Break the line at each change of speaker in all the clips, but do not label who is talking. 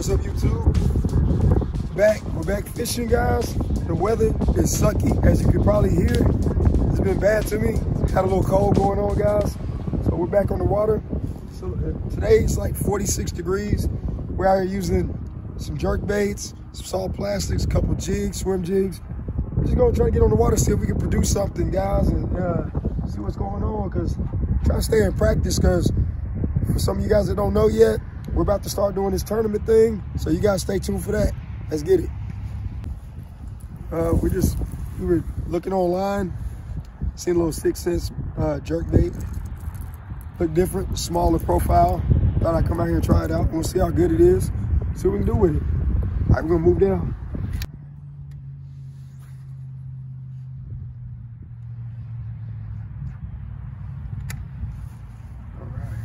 What's up, YouTube? Back, we're back fishing, guys. The weather is sucky, as you can probably hear. It's been bad to me. Had a little cold going on, guys. So we're back on the water. So uh, today it's like 46 degrees. We're out here using some jerk baits, some soft plastics, a couple jigs, swim jigs. We're just gonna try to get on the water, see if we can produce something, guys, and uh, see what's going on. Cause try to stay in practice, cause for some of you guys that don't know yet, we're about to start doing this tournament thing. So you guys stay tuned for that. Let's get it. Uh, we just, we were looking online, seen a little Sixth Sense uh, jerk bait. Look different, smaller profile. Thought I'd come out here and try it out. We'll see how good it is. See what we can do with it. All right, we're gonna move down. All right.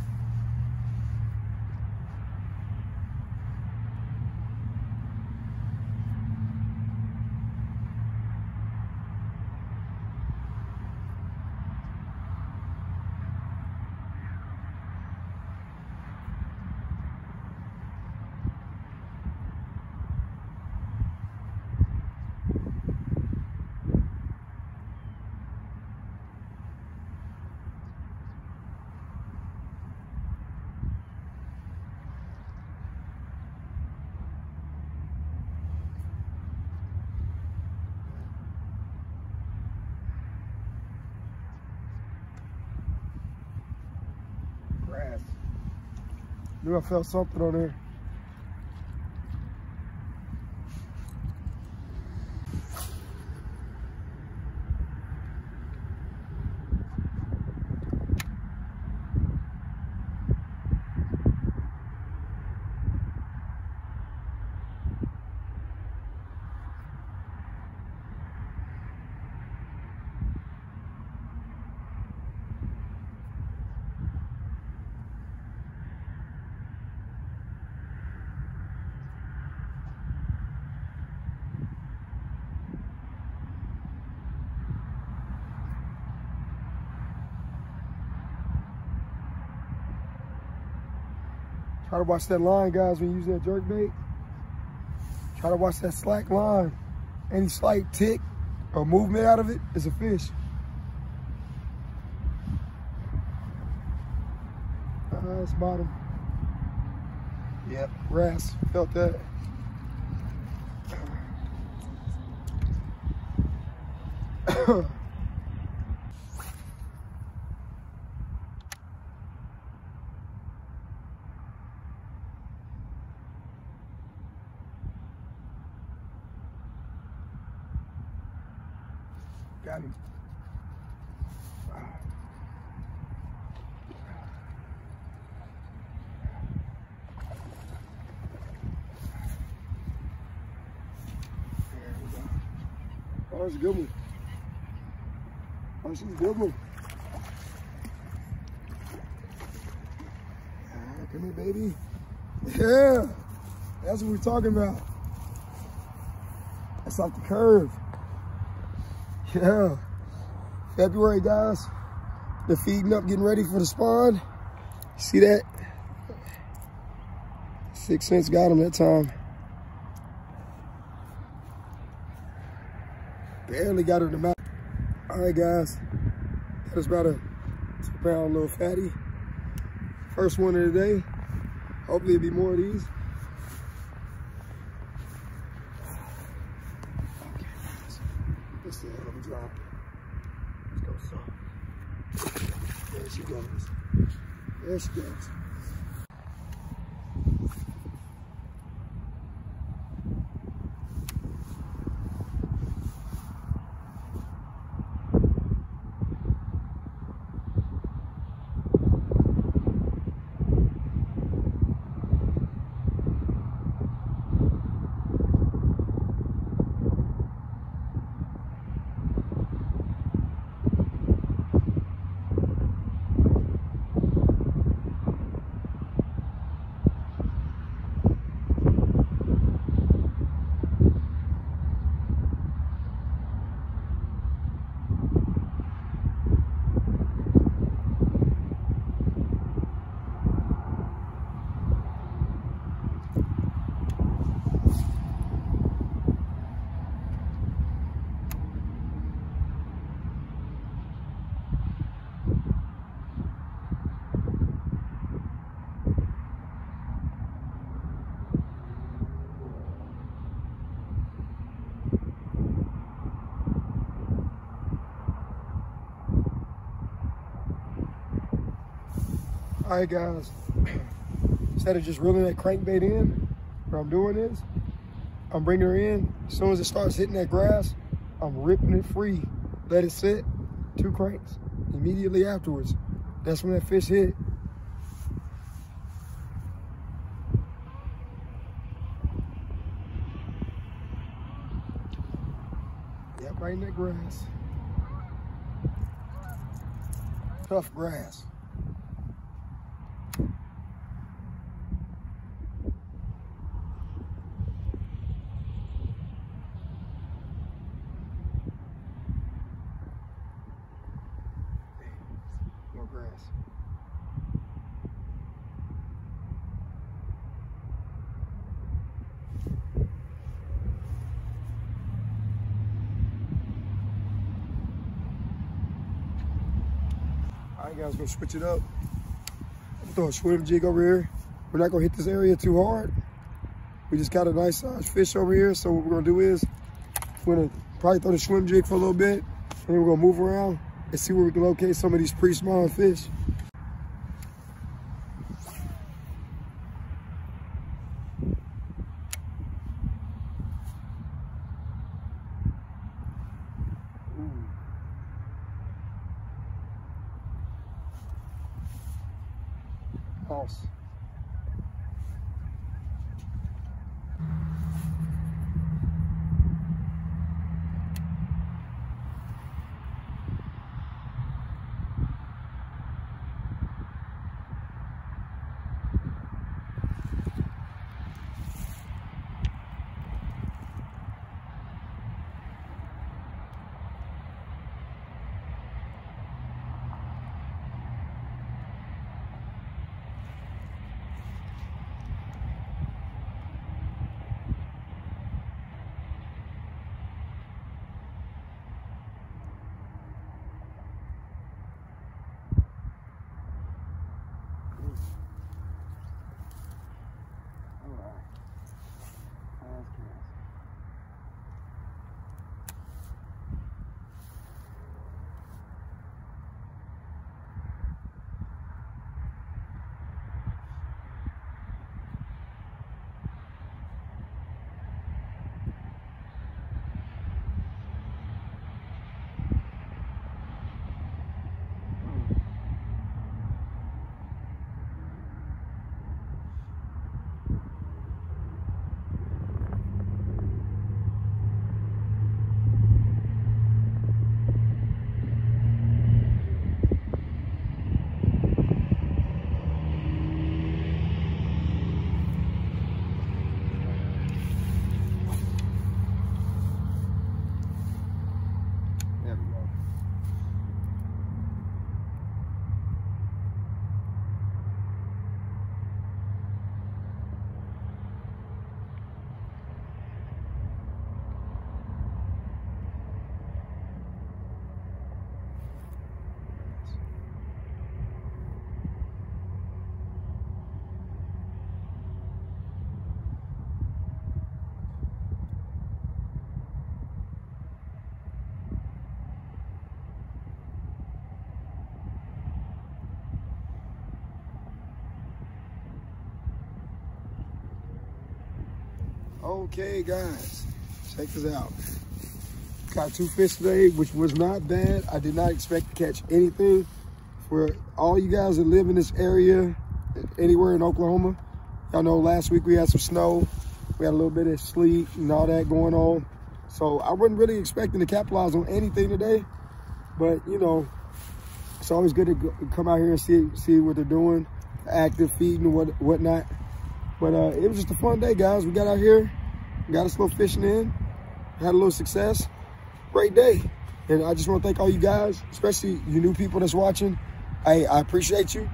grass. Knew I felt something on Try to watch that line, guys, when you use that jerk bait. Try to watch that slack line. Any slight tick or movement out of it is a fish. Uh, that's bottom. Yep, wrasse. Felt that. Got him. Oh, that's a good one. Oh, is a good one. Come here, baby. Yeah, that's what we're talking about. That's off the curve. Yeah. February, guys. They're feeding up, getting ready for the spawn. See that? Sixth Sense got him that time. Barely got him in the mouth. All right, guys. That was about a two pound little fatty. First one of the day. Hopefully it'll be more of these. Okay, guys. Let's see, let me drop. Let's go soft. There she There goes. All right, guys. Instead of just reeling that crankbait in, what I'm doing is, I'm bringing her in. As soon as it starts hitting that grass, I'm ripping it free. Let it sit, two cranks. Immediately afterwards, that's when that fish hit. Yep, right in that grass. Tough grass. More All right, guys, we're gonna switch it up. Throw a swim jig over here. We're not gonna hit this area too hard. We just got a nice size fish over here. So what we're gonna do is we're gonna probably throw the swim jig for a little bit. And then we're gonna move around and see where we can locate some of these pre-spawn fish. There Okay, guys, check this out. Caught two fish today, which was not bad. I did not expect to catch anything. For all you guys that live in this area, anywhere in Oklahoma, y'all know last week we had some snow. We had a little bit of sleet and all that going on. So I wasn't really expecting to capitalize on anything today. But, you know, it's always good to go, come out here and see see what they're doing, active feeding and what whatnot. But uh, it was just a fun day, guys. We got out here, got us a little fishing in, had a little success. Great day. And I just want to thank all you guys, especially you new people that's watching. I, I appreciate you.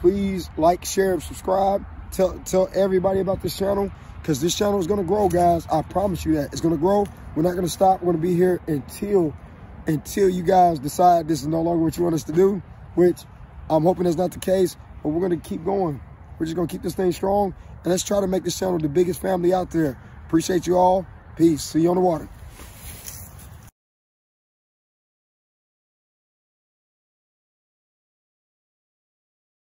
Please like, share, and subscribe. Tell, tell everybody about this channel because this channel is going to grow, guys. I promise you that. It's going to grow. We're not going to stop. We're going to be here until until you guys decide this is no longer what you want us to do, which I'm hoping that's not the case, but we're going to keep going. We're just going to keep this thing strong, and let's try to make this channel the biggest family out there. Appreciate you all. Peace. See you on the water.